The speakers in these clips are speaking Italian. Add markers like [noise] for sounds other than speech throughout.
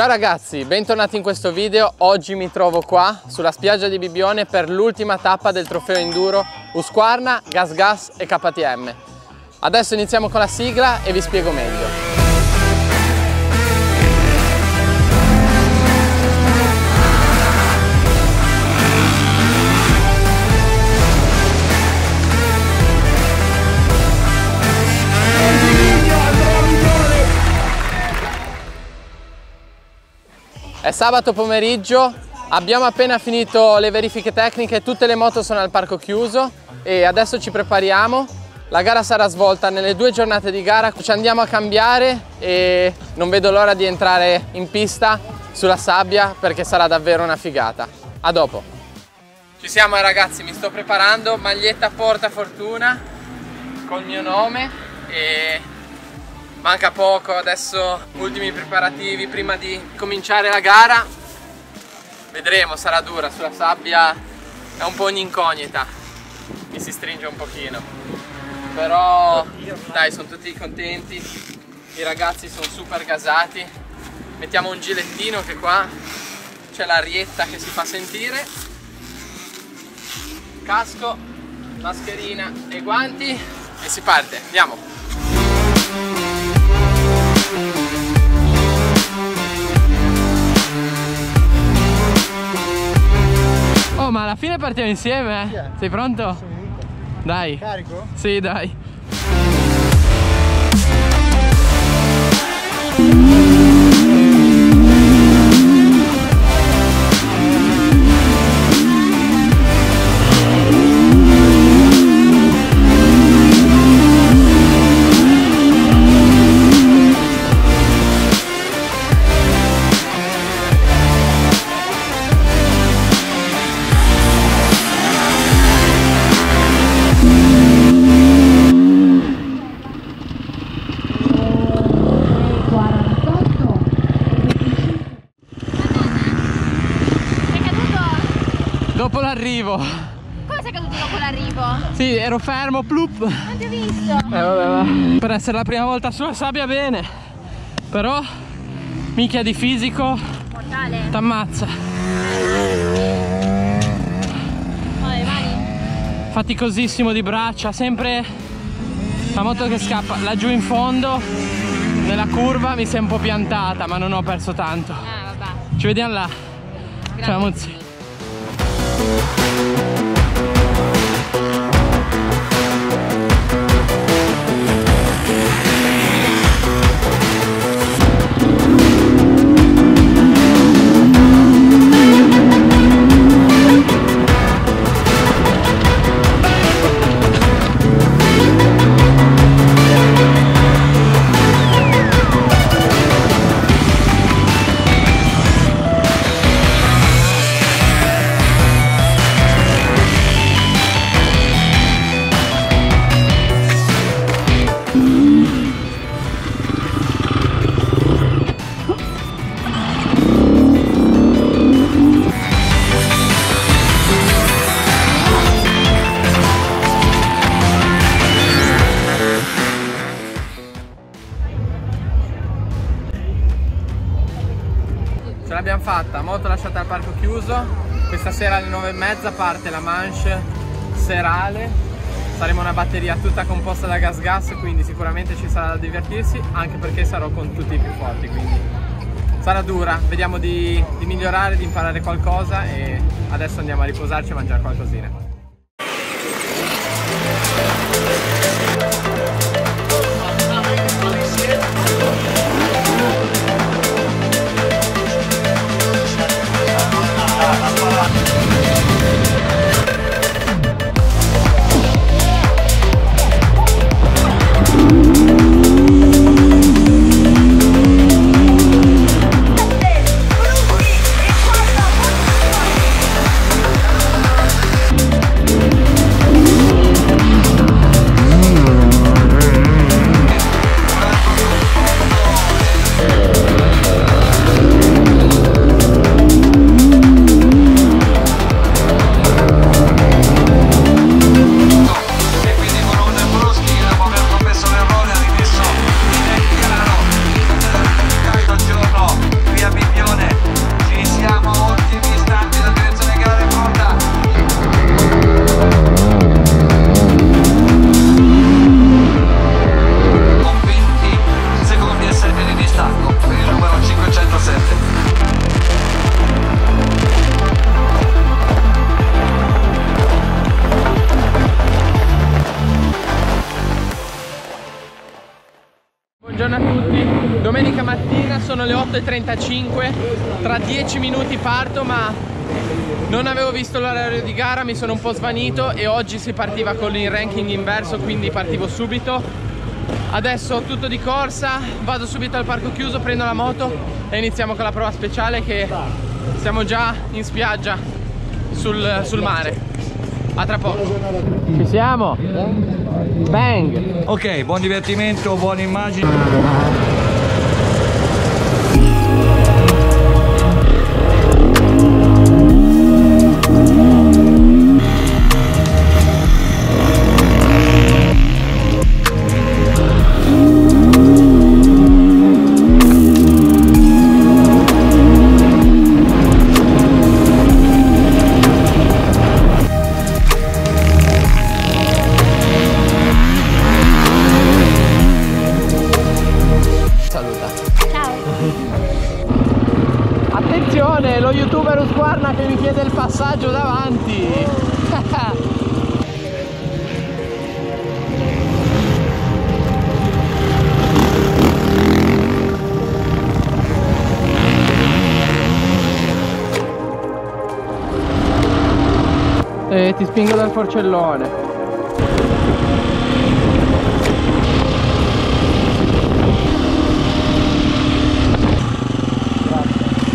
Ciao ragazzi, bentornati in questo video. Oggi mi trovo qua sulla spiaggia di Bibione per l'ultima tappa del trofeo enduro Usquarna, Gas Gas e KTM. Adesso iniziamo con la sigla e vi spiego meglio. È sabato pomeriggio, abbiamo appena finito le verifiche tecniche, tutte le moto sono al parco chiuso e adesso ci prepariamo. La gara sarà svolta nelle due giornate di gara, ci andiamo a cambiare e non vedo l'ora di entrare in pista sulla sabbia perché sarà davvero una figata. A dopo! Ci siamo ragazzi, mi sto preparando, maglietta porta fortuna col mio nome e manca poco adesso ultimi preparativi prima di cominciare la gara. Vedremo sarà dura sulla sabbia è un po' un'incognita mi si stringe un pochino. Però dai sono tutti contenti i ragazzi sono super gasati. Mettiamo un gilettino che qua c'è l'arietta che si fa sentire. Casco mascherina e guanti e si parte andiamo Oh, ma alla fine partiamo insieme? Eh? Yeah. Sei pronto? Dai. Carico? Sì, dai. Dopo l'arrivo. Come sei caduto dopo l'arrivo? Sì, ero fermo, plup. Non ti ho visto. Eh, vabbè, vabbè. Per essere la prima volta sulla sabbia bene. Però, minchia di fisico. Mortale. T'ammazza. Vai, vai. Faticosissimo di braccia, sempre la moto che scappa. Laggiù in fondo, nella curva, mi si è un po' piantata, ma non ho perso tanto. Ah, vabbè. Ci vediamo là. Ciao Muzzi. Thank you. Moto lasciata al parco chiuso. Questa sera alle 9 e mezza parte la manche serale. Saremo una batteria tutta composta da gas gas, quindi sicuramente ci sarà da divertirsi, anche perché sarò con tutti i più forti, quindi sarà dura. Vediamo di, di migliorare, di imparare qualcosa e adesso andiamo a riposarci e mangiare qualcosina. 8.35, tra 10 minuti parto ma non avevo visto l'orario di gara, mi sono un po' svanito e oggi si partiva con il ranking inverso quindi partivo subito. Adesso tutto di corsa, vado subito al parco chiuso, prendo la moto e iniziamo con la prova speciale che siamo già in spiaggia sul, sul mare. A tra poco. Ci siamo? Bang! Ok, buon divertimento, buone immagini. Chiede il passaggio davanti. [laughs] E ti spingo dal forcellone.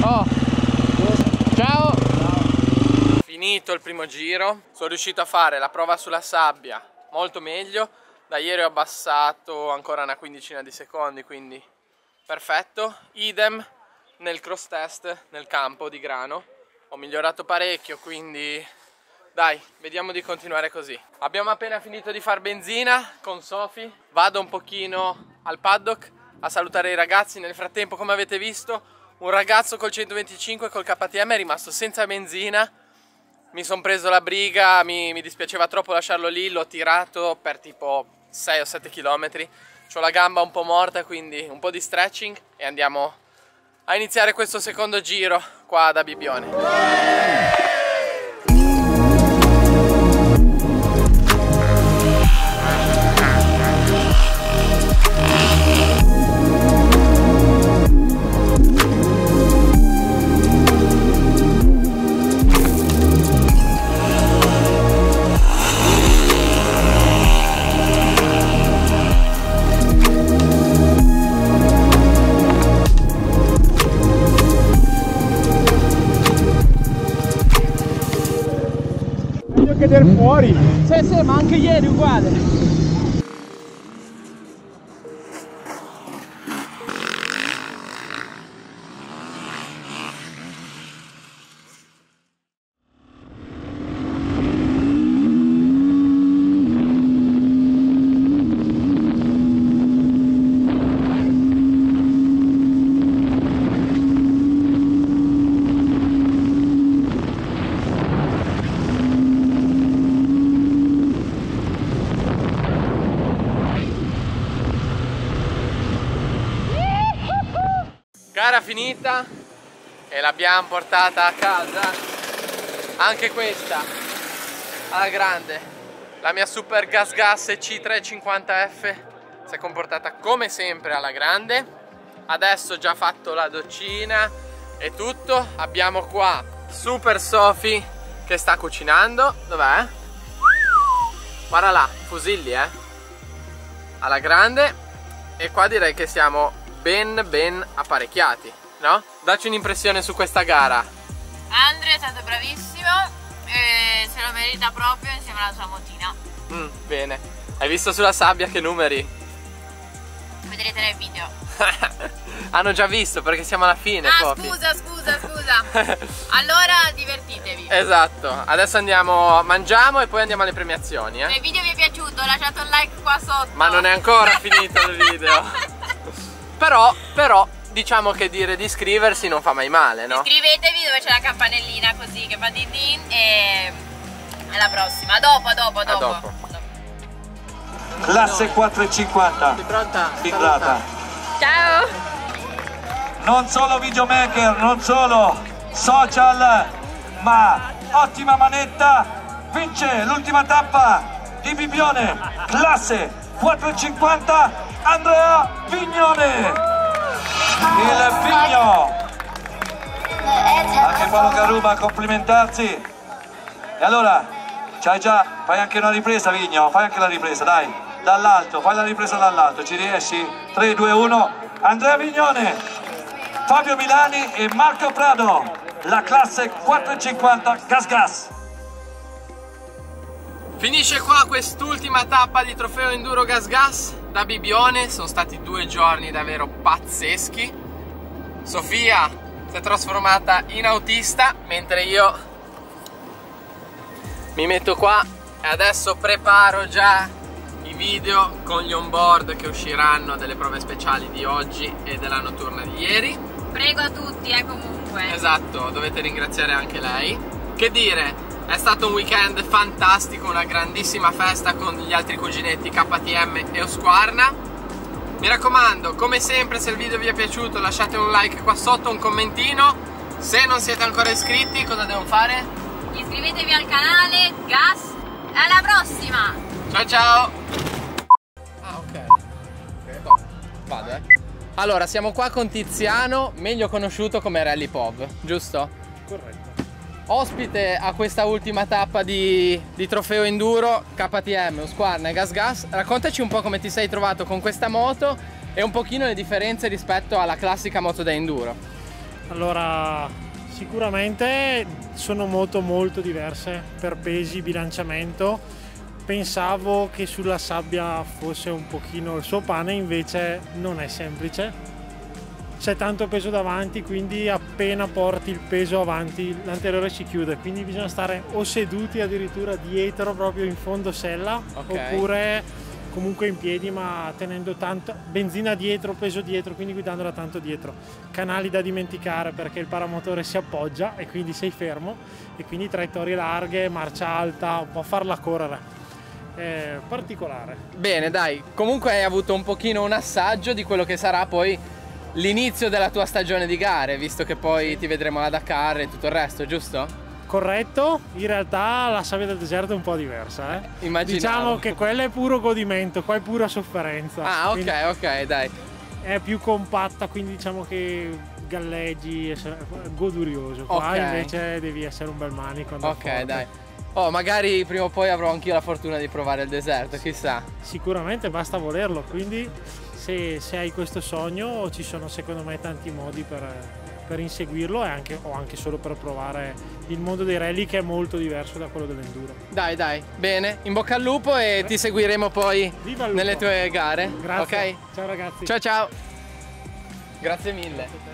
Oh. Ciao. Finito il primo giro, sono riuscito a fare la prova sulla sabbia molto meglio. Da ieri ho abbassato ancora una quindicina di secondi, quindi perfetto. Idem nel cross test nel campo di grano. Ho migliorato parecchio, quindi dai, vediamo di continuare così. Abbiamo appena finito di far benzina con Sofi. Vado un pochino al paddock a salutare i ragazzi. Nel frattempo, come avete visto, un ragazzo col 125 col KTM è rimasto senza benzina. Mi sono preso la briga, mi, mi dispiaceva troppo lasciarlo lì, l'ho tirato per tipo 6 o 7 km. Ho la gamba un po' morta, quindi un po' di stretching e andiamo a iniziare questo secondo giro qua da Bibbione. Meglio che del fuori. Sì, sì, ma anche ieri uguale. Gara finita e l'abbiamo portata a casa. Anche questa alla grande. La mia Super Gas Gas C350F si è comportata come sempre alla grande. Adesso ho già fatto la doccina e tutto. Abbiamo qua Super Sofi che sta cucinando. Dov'è? Guarda là, fusilli eh. Alla grande. E qua direi che siamo ben ben apparecchiati, no? Dacci un'impressione su questa gara. Andrea è stato bravissimo e se lo merita proprio insieme alla sua motina. Mm, bene. Hai visto sulla sabbia che numeri? Vedrete nel video. [laughs] Hanno già visto perché siamo alla fine, Ah, Poppy. scusa, scusa, scusa. [laughs] allora divertitevi. Esatto. Adesso andiamo, mangiamo e poi andiamo alle premiazioni, Se eh? il video vi è piaciuto lasciate un like qua sotto. Ma non è ancora finito il video. [laughs] Però, però, diciamo che dire di iscriversi non fa mai male, no? Iscrivetevi dove c'è la campanellina così che fa din din e alla prossima. A dopo, a dopo, a A dopo. dopo. Classe 450. Sei pronta? Ingrata. Ciao. Non solo videomaker, non solo social, ma ottima manetta. Vince l'ultima tappa di Bibione. Classe 450 Andrea Vignone. Il Pigno anche Paolo Caruba a complimentarsi. E allora c'hai già fai anche una ripresa Vigno fai anche la ripresa dai. Dall'alto fai la ripresa dall'alto ci riesci? 3 2 1 Andrea Vignone Fabio Milani e Marco Prado. La classe 450 Gas Gas Finisce qua quest'ultima tappa di trofeo Enduro Gas Gas da Bibione, sono stati due giorni davvero pazzeschi. Sofia si è trasformata in autista mentre io mi metto qua e adesso preparo già i video con gli onboard che usciranno delle prove speciali di oggi e della notturna di ieri. Prego a tutti, eh, comunque. Esatto, dovete ringraziare anche lei. Che dire, è stato un weekend fantastico, una grandissima festa con gli altri cuginetti KTM e Osquarna. Mi raccomando, come sempre, se il video vi è piaciuto lasciate un like qua sotto, un commentino. Se non siete ancora iscritti, cosa devo fare? Iscrivetevi al canale, gas. E alla prossima! Ciao ciao! Ah, ok. Oh, vado, eh. Allora, siamo qua con Tiziano, meglio conosciuto come Rally Pov, giusto? Corretto. Ospite a questa ultima tappa di, di trofeo enduro KTM, Husqvarna Gas Gas, raccontaci un po' come ti sei trovato con questa moto e un pochino le differenze rispetto alla classica moto da enduro. Allora, sicuramente sono moto molto diverse per pesi, bilanciamento. Pensavo che sulla sabbia fosse un pochino il suo pane, invece non è semplice. C'è tanto peso davanti, quindi appena porti il peso avanti l'anteriore si chiude, quindi bisogna stare o seduti addirittura dietro proprio in fondo sella Ok. oppure comunque in piedi ma tenendo tanto benzina dietro, peso dietro, quindi guidandola tanto dietro. Canali da dimenticare perché il paramotore si appoggia e quindi sei fermo e quindi traiettorie larghe, marcia alta, può farla correre. È particolare. Bene, dai, comunque hai avuto un pochino un assaggio di quello che sarà poi l'inizio della tua stagione di gare, visto che poi ti vedremo alla Dakar e tutto il resto, giusto? Corretto, in realtà la sabbia del deserto è un po' diversa. Eh? Immaginavo. Diciamo che quella è puro godimento, qua è pura sofferenza. Ah, ok, ok, dai. È più compatta, quindi diciamo che galleggi, è godurioso. Qua Ok. invece devi essere un bel manico. Ok, forte. dai. Oh, magari prima o poi avrò anch'io la fortuna di provare il deserto, chissà. Sicuramente basta volerlo, quindi se, se hai questo sogno ci sono secondo me tanti modi per, per inseguirlo e anche, o anche solo per provare il mondo dei rally che è molto diverso da quello dell'enduro. Dai, dai, bene, in bocca al lupo e ti seguiremo poi nelle tue gare. Grazie. Ok? Ciao ragazzi. Ciao ciao. Grazie mille.